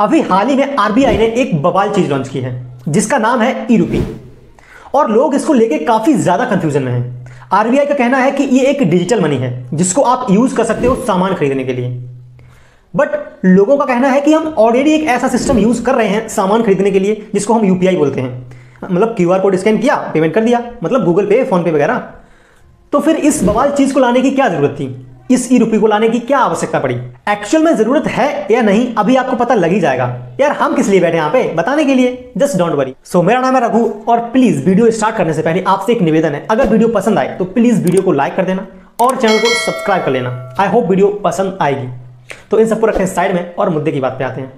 अभी हाल ही में आरबीआई ने एक बवाल चीज़ लॉन्च की है, जिसका नाम है ई रूपी और लोग इसको लेके काफ़ी ज़्यादा कंफ्यूजन में हैं। आरबीआई का कहना है कि ये एक डिजिटल मनी है, जिसको आप यूज़ कर सकते हो सामान खरीदने के लिए। बट लोगों का कहना है कि हम ऑलरेडी एक ऐसा सिस्टम यूज़ कर रहे हैं सामान खरीदने के लिए, जिसको हम यूपीआई बोलते हैं। मतलब क्यूआर कोड स्कैन किया पेमेंट कर दिया मतलब गूगल पे फ़ोन पे वगैरह। तो फिर इस बवाल चीज़ को लाने की क्या ज़रूरत थी? इस ई रुपये को लाने की क्या आवश्यकता पड़ी? एक्चुअल में ज़रूरत है या नहीं, अभी आपको पता लग ही जाएगा। यार, हम किस लिए बैठे यहाँ पे? बताने के लिए। जस्ट डोंट वरी सो मेरा नाम है रघु और प्लीज़ वीडियो स्टार्ट करने से पहले आपसे एक निवेदन है। अगर वीडियो पसंद आए तो प्लीज़ वीडियो को लाइक कर देना और चैनल को सब्सक्राइब कर लेना। आई होप वीडियो पसंद आएगी। तो इन सबको रखें साइड में और मुद्दे की बात पे आते हैं।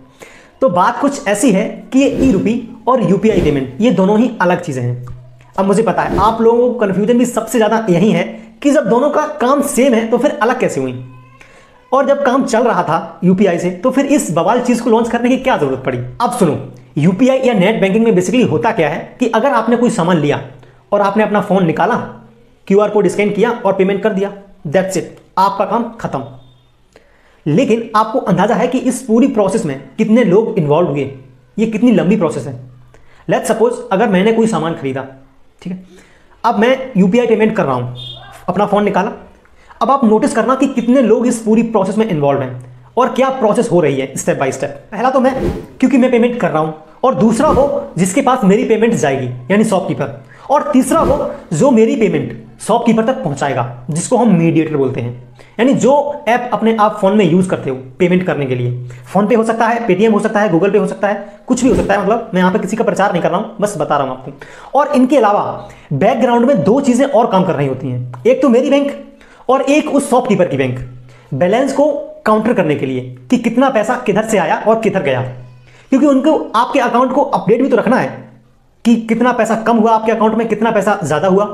तो बात कुछ ऐसी है कि ये ई रुपी और यूपीआई पेमेंट ये दोनों ही अलग चीज़ें हैं। अब मुझे पता है, आप लोगों को कंफ्यूजन भी सबसे ज़्यादा यही है कि जब दोनों का काम सेम है तो फिर अलग कैसे हुई? और जब काम चल रहा था यूपीआई से तो फिर इस बवाल चीज़ को लॉन्च करने की क्या ज़रूरत पड़ी? अब सुनो यूपीआई या नेट बैंकिंग में बेसिकली होता क्या है कि अगर आपने कोई सामान लिया और आपने अपना फ़ोन निकाला क्यूआर कोड स्कैन किया और पेमेंट कर दिया दैट्स इट आपका काम खत्म। लेकिन आपको अंदाज़ा है कि इस पूरी प्रोसेस में कितने लोग इन्वॉल्व हुए? ये कितनी लंबी प्रोसेस है। लेट सपोज़ अगर मैंने कोई सामान खरीदा, ठीक है? अब मैं यूपीआई पेमेंट कर रहा हूँ। अपना फ़ोन निकाला। अब आप नोटिस करना कि कितने लोग इस पूरी प्रोसेस में इन्वॉल्व हैं और क्या प्रोसेस हो रही है स्टेप बाय स्टेप पहला तो मैं, क्योंकि मैं पेमेंट कर रहा हूँ। और दूसरा वो जिसके पास मेरी पेमेंट जाएगी, यानी शॉपकीपर और तीसरा वो जो मेरी पेमेंट शॉपकीपर तक पहुंचाएगा, जिसको हम मीडिएटर बोलते हैं। यानी जो ऐप अपने आप फ़ोन में यूज़ करते हो पेमेंट करने के लिए। फ़ोन पे हो सकता है पेटीएम हो सकता है गूगल पे हो सकता है, कुछ भी हो सकता है मतलब मैं यहाँ पे किसी का प्रचार नहीं कर रहा हूँ, बस बता रहा हूँ आपको। और इनके अलावा बैकग्राउंड में दो चीज़ें और काम कर रही होती हैं। एक तो मेरी बैंक और एक उस शॉपकीपर की बैंक बैलेंस को काउंटर करने के लिए कि कितना पैसा किधर से आया और किधर गया। क्योंकि उनको, आपके अकाउंट को अपडेट भी तो रखना है कि कितना पैसा कम हुआ आपके अकाउंट में, कितना पैसा ज़्यादा हुआ।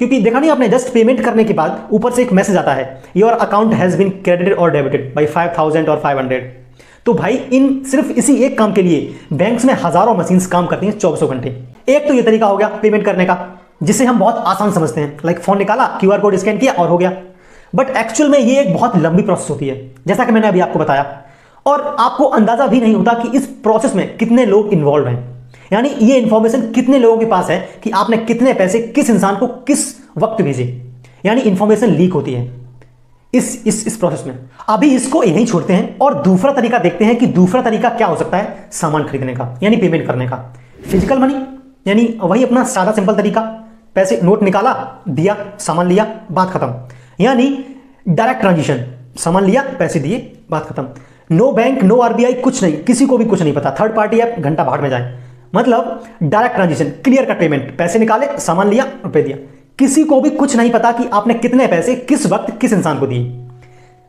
क्योंकि देखा नहीं आपने जस्ट पेमेंट करने के बाद ऊपर से एक मैसेज आता है your account has been credited और डेबिटेड बाई फाइव थाउज़ेंड और फाइव हंड्रेड तो भाई, इन सिर्फ़ इसी एक काम के लिए बैंक्स में हज़ारों मशीन काम करती हैं चौबीसों घंटे। एक तो ये तरीका हो गया पेमेंट करने का, जिसे हम बहुत आसान समझते हैं। लाइक फ़ोन निकाला क्यूआर कोड स्कैन किया और हो गया। बट एक्चुअल में ये एक बहुत लंबी प्रोसेस होती है, जैसा कि मैंने अभी आपको बताया। और आपको अंदाज़ा भी नहीं होता कि इस प्रोसेस में कितने लोग इन्वॉल्व हैं। यानी ये इंफॉर्मेशन कितने लोगों के पास है कि आपने कितने पैसे किस इंसान को किस वक्त भेजे? यानी इंफॉर्मेशन लीक होती है इस इस इस प्रोसेस में। अभी इसको यहीं छोड़ते हैं और दूसरा तरीका देखते हैं कि दूसरा तरीका क्या हो सकता है सामान खरीदने का, यानी पेमेंट करने का। फ़िज़िकल मनी यानी वही अपना सादा सिंपल तरीका। पैसे नोट निकाला, दिया, सामान लिया, बात खत्म। यानी डायरेक्ट ट्रांजिशन सामान लिया, पैसे दिए, बात खत्म। नो बैंक नो आरबीआई कुछ नहीं, किसी को भी कुछ नहीं पता। थर्ड पार्टी ऐप घंटा भाग में जाए। मतलब direct transaction clear cut payment पैसे निकाले, सामान लिया, रुपए दिया। किसी को भी कुछ नहीं पता कि आपने कितने पैसे किस वक्त किस इंसान को दिए।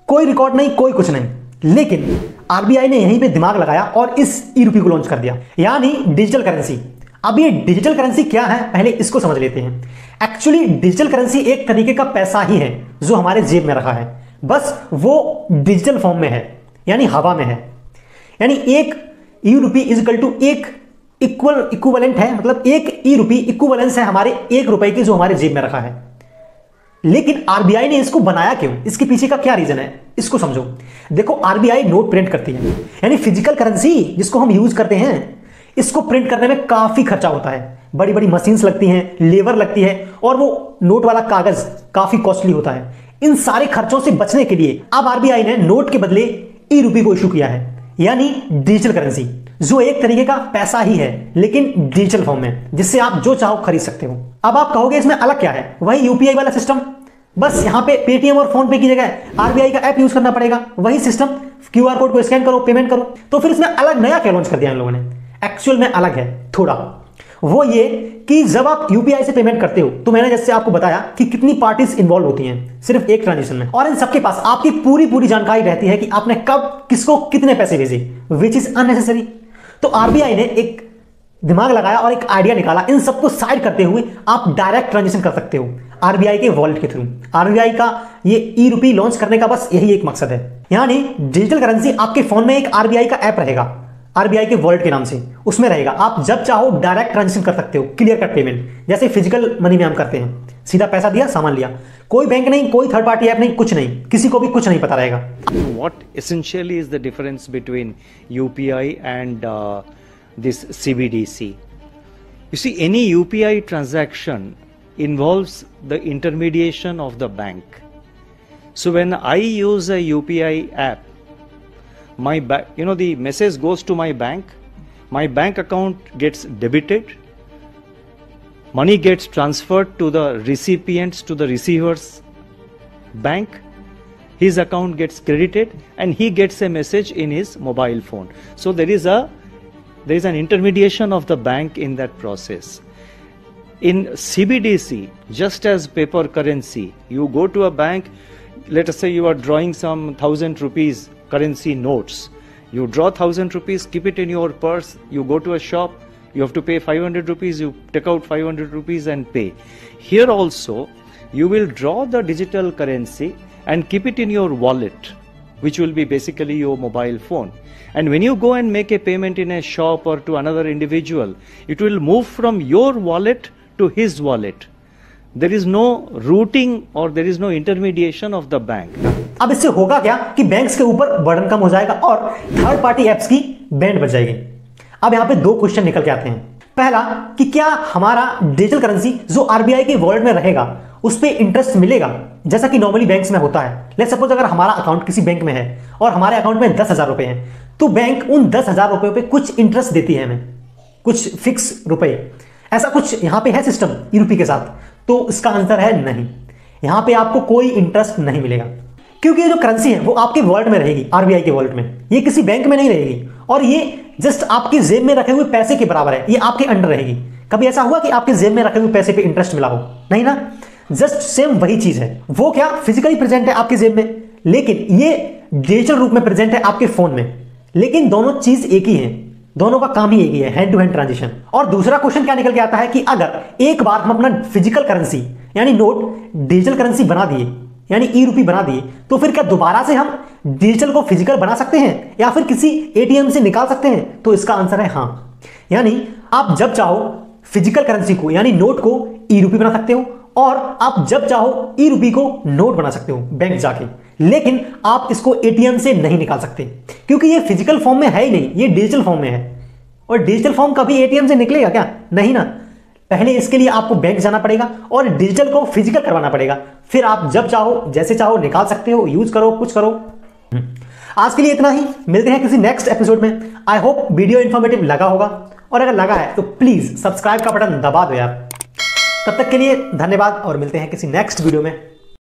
कोई रिकॉर्ड नहीं, कोई कुछ नहीं। लेकिन आरबीआई ने यहीं पे दिमाग लगाया और इस ई रुपी को लॉन्च कर दिया। यानी डिजिटल करेंसी अब ये डिजिटल करेंसी क्या है? पहले इसको समझ लेते हैं। एक्चुअली डिजिटल करेंसी एक तरीके का पैसा ही है जो हमारे जेब में रखा है। बस वो डिजिटल फॉर्म में है, यानी हवा में है। यानी एक e rupee is equal to एक इक्वल इक्वलेंट है मतलब एक ई रुपी इक्वलेंस है हमारे एक रुपए की जो हमारे जेब में रखा है। लेकिन आरबीआई ने इसको बनाया क्यों? इसके पीछे का क्या रीजन है? इसको समझो। देखो आरबीआई नोट प्रिंट करती है। यानी फ़िज़िकल करेंसी जिसको हम यूज़ करते हैं, इसको प्रिंट करने में काफ़ी खर्चा होता है। बड़ी बड़ी मशीन्स लगती हैं लेबर लगती है, और वो नोट वाला कागज़ काफ़ी कॉस्टली होता है। इन सारे खर्चों से बचने के लिए अब आरबीआई ने नोट के बदले ई रुपी को इशू किया है। यानी डिजिटल करेंसी जो एक तरीके का पैसा ही है, लेकिन डिजिटल फॉर्म में, जिससे आप जो चाहो खरीद सकते हो। अब आप कहोगे इसमें अलग क्या है? वही यूपीआई वाला सिस्टम बस यहाँ पे पेटीएम और फ़ोन पे की जगह आरबीआई का ऐप यूज़ करना पड़ेगा। वही सिस्टम क्यूआर कोड को स्कैन करो पेमेंट करो। तो फिर इसमें अलग नया क्या लॉन्च कर दिया इन लोगों ने? एक्चुअल में अलग है, थोड़ा। वो ये कि जब आप यूपीआई से पेमेंट करते हो तो मैंने जैसे आपको बताया कि कितनी पार्टीज़ इन्वॉल्व होती हैं, सिर्फ़ एक ट्रांजेक्शन में। और इन सबके पास आपकी पूरी पूरी जानकारी रहती है कि आपने कब, किसको कितने पैसे भेजे विच इज़ अननेसेसरी तो आरबीआई ने, एक दिमाग लगाया और एक आइडिया निकाला। इन सबको साइड करते हुए आप डायरेक्ट ट्रांजेक्शन कर सकते हो आरबीआई के वॉलेट के थ्रू आरबीआई का ये ई रूपी लॉन्च करने का बस यही एक मकसद है। यानी डिजिटल करेंसी आपके फ़ोन में एक आरबीआई का ऐप रहेगा। आरबीआई के वॉलेट के नाम से। उसमें रहेगा। आप जब चाहो डायरेक्ट ट्रांजेक्शन कर सकते हो, क्लियर कट पेमेंट। जैसे फ़िज़िकल मनी में हम करते हैं। सीधा पैसा दिया, सामान लिया। कोई बैंक नहीं, कोई थर्ड पार्टी ऐप नहीं, कुछ नहीं। किसी को भी कुछ नहीं पता रहेगा। What essentially is the difference between UPI and this CBDC you see any UPI transaction involve the intermediation of the bank so when I use a UPI app my ba- you know the message goes to my bank, my bank account gets debited, money gets transferred to the recipients to the receiver's. Bank his account gets credited and he gets a message in his mobile phone. So there is a there is an intermediation of the bank in that process. In cbdc just as paper currency you go to a bank let us say you are drawing some 1000 rupees currency notes. You draw 1000 rupees keep it in your purse you go to a shop you have to pay 500 rupees you take out 500 rupees and pay. Here also you will draw the digital currency and keep it in your wallet which will be basically your mobile phone. And when you go and make a payment in a shop or to another individual it will move from your wallet to his wallet there is no routing or there is no intermediation of the bank. अब इससे होगा क्या कि banks के ऊपर burden कम हो जाएगा और थर्ड पार्टी एप्स की बैंड बच जाएगी। अब यहाँ पे दो क्वेश्चन निकल के आते हैं। पहला, कि क्या हमारा डिजिटल करेंसी जो आरबीआई के वर्ल्ड में रहेगा, उस पर इंटरेस्ट मिलेगा? जैसा कि नॉर्मली बैंक्स में होता है। लेट सपोज़ अगर हमारा अकाउंट किसी बैंक में है और हमारे अकाउंट में दस हज़ार रुपए हैं तो बैंक उन दस हज़ार रुपए पे कुछ इंटरेस्ट देती है हमें। कुछ फिक्स रुपए। ऐसा कुछ यहाँ पे है सिस्टम यूपी के साथ। तो इसका आंसर है नहीं। यहाँ पे आपको कोई इंटरेस्ट नहीं मिलेगा। क्योंकि ये जो करेंसी है, वो आपके वर्ल्ड में रहेगी आरबीआई के वर्ल्ड में। ये किसी बैंक में नहीं रहेगी। और ये जस्ट आपकी जेब में रखे हुए पैसे के बराबर है। ये आपके अंडर रहेगी। कभी ऐसा हुआ कि आपके जेब में रखे हुए पैसे पे इंटरेस्ट मिला हो? नहीं ना? जस्ट सेम वही चीज़ है। वो क्या फिजिकली प्रेजेंट है आपके जेब में? लेकिन ये डिजिटल रूप में प्रेजेंट है आपके फ़ोन में। लेकिन दोनों चीज़ एक ही है। दोनों का काम ही एक ही है हैंड टू हैंड ट्रांजेक्शन और दूसरा क्वेश्चन क्या निकल के आता है कि अगर एक बार हम अपना फ़िज़िकल करेंसी यानी नोट डिजिटल करेंसी बना दिए, यानी ई रूपी बना दिए तो फिर क्या दोबारा से हम डिजिटल को फ़िज़िकल बना सकते हैं, या फिर किसी एटीएम से निकाल सकते हैं? तो इसका आंसर है हाँ. यानी आप जब चाहो फ़िज़िकल करेंसी को, यानी नोट को ई रूपी बना सकते हो और आप जब चाहो ई रूपी को नोट बना सकते हो बैंक जाके। लेकिन आप इसको एटीएम से नहीं निकाल सकते, क्योंकि ये फ़िज़िकल फॉर्म में है ही नहीं, ये डिजिटल फॉर्म में है। और डिजिटल फॉर्म कभी एटीएम से निकलेगा क्या? नहीं ना। पहले इसके लिए आपको बैंक जाना पड़ेगा और डिजिटल को फ़िज़िकल करवाना पड़ेगा। फिर आप जब चाहो, जैसे चाहो, निकाल सकते हो यूज़ करो, कुछ करो। आज के लिए इतना ही। मिलते हैं किसी नेक्स्ट एपिसोड में। आई होप वीडियो इंफॉर्मेटिव लगा होगा। और अगर लगा है तो प्लीज़ सब्सक्राइब का बटन दबा दो यार। तब तक के लिए धन्यवाद और मिलते हैं किसी नेक्स्ट वीडियो में।